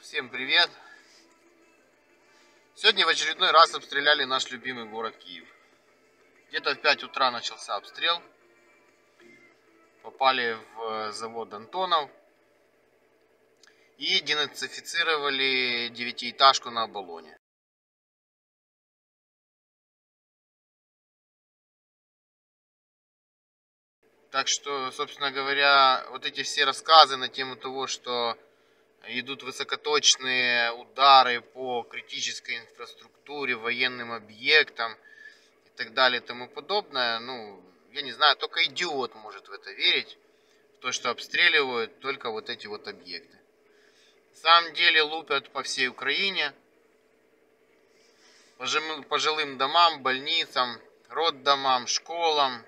Всем привет! Сегодня в очередной раз обстреляли наш любимый город Киев. Где-то в 5 утра начался обстрел. Попали в завод Антонов. И денацифицировали девятиэтажку на Оболоне. Так что, собственно говоря, вот эти все рассказы на тему того, что идут высокоточные удары по критической инфраструктуре, военным объектам и так далее и тому подобное, ну, я не знаю, только идиот может в это верить, в то, что обстреливают только вот эти вот объекты. На самом деле лупят по всей Украине, по жилым домам, больницам, роддомам, школам,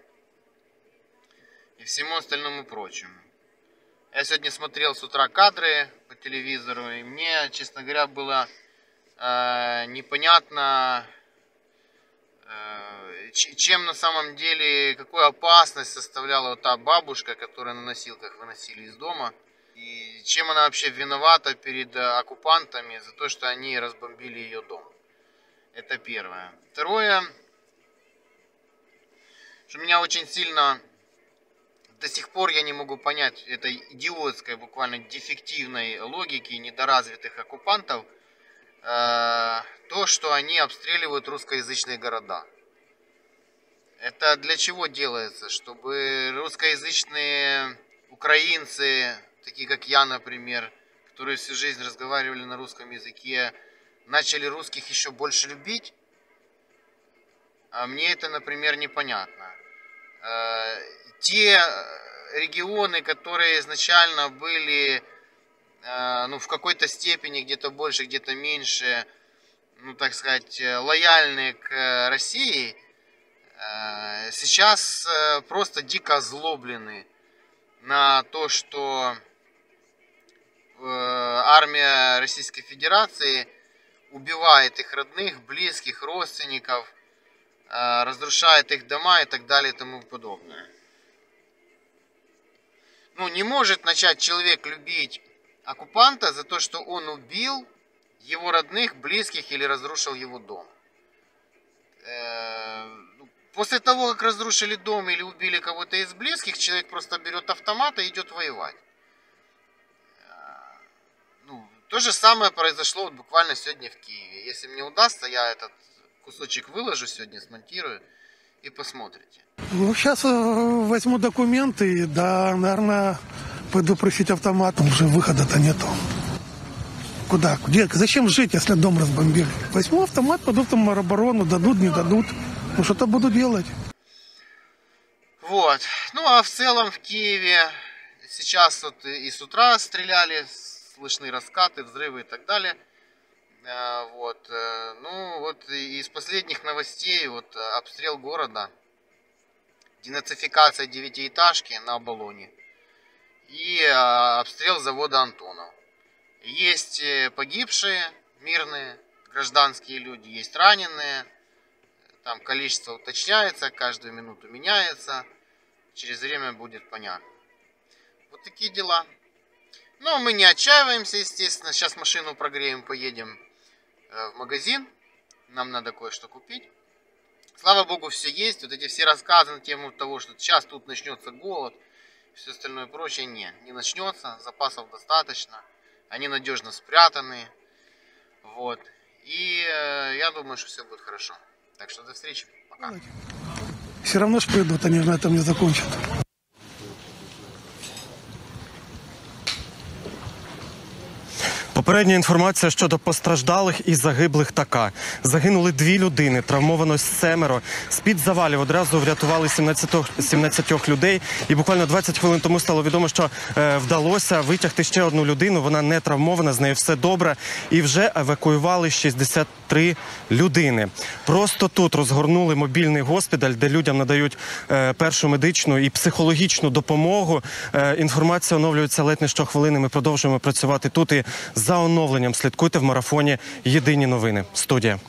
и всему остальному прочему. Я сегодня смотрел с утра кадры по телевизору, и мне, честно говоря, было э, непонятно, э, чем на самом деле, какую опасность составляла вот та бабушка, которая на носилках выносили из дома, и чем она вообще виновата перед оккупантами за то, что они разбомбили ее дом. Это первое. Второе, что меня очень сильно до сих пор я не могу понять этой идиотской, буквально дефективной логики недоразвитых оккупантов, э, то, что они обстреливают русскоязычные города. Это для чего делается? Чтобы русскоязычные украинцы, такие как я, например, которые всю жизнь разговаривали на русском языке, начали русских еще больше любить? А мне это, например, непонятно. Э, те регионы, которые изначально были э, ну, в какой-то степени, где-то больше, где-то меньше, ну, так сказать, лояльны к России, э, сейчас просто дико озлоблены на то, что армия Российской Федерации убивает их родных, близких, родственников – Э, разрушает их дома и так далее и тому подобное. Ну, не может начать человек любить оккупанта за то, что он убил его родных, близких или разрушил его дом. Э, ну, после того, как разрушили дом или убили кого-то из близких, человек просто берет автомат и идет воевать. Э, ну, то же самое произошло вот буквально сегодня в Киеве. Если мне удастся, я этот кусочек выложу сегодня, смонтирую и посмотрите. Ну, сейчас э, возьму документы и, да, наверное, пойду просить автомат. Уже выхода-то нету. Куда? Где? Зачем жить, если дом разбомбили? Возьму автомат, пойду в самооборону, дадут, не дадут. Ну, что-то буду делать. Вот. Ну, а в целом в Киеве сейчас вот и с утра стреляли, слышны раскаты, взрывы и так далее. А, вот. Э, ну, вот из последних новостей, вот э, обстрел города, денацификация девятиэтажки на Оболоне и а, обстрел завода Антонов. Есть э, погибшие мирные гражданские люди, есть раненые. Там количество уточняется, каждую минуту меняется. Через время будет понятно. Вот такие дела. Но мы не отчаиваемся, естественно. Сейчас машину прогреем, поедем Э, в магазин. Нам надо кое-что купить. Слава богу, все есть. Вот эти все рассказы на тему того, что сейчас тут начнется голод, все остальное прочее, не, не начнется. Запасов достаточно. Они надежно спрятаны. Вот. И э, я думаю, что все будет хорошо. Так что до встречи. Пока. Все равно ж придут, они на этом не закончат. Попередня інформація щодо постраждалих і загиблих така: загинули дві людини, травмовано семеро. З під завалів одразу врятували 17, 17 людей. І буквально 20 хвилин тому стало відомо, що е, вдалося витягти ще одну людину. Вона не травмована, з нею все добре. І вже евакуювали 63 людини. Просто тут розгорнули мобільний госпіталь, де людям надають е, першу медичну і психологічну допомогу. Е, інформація оновлюється ледь не щохвилини. Ми продовжуємо працювати тут і за оновленням слідкуйте в марафоні Єдині новини. Студія.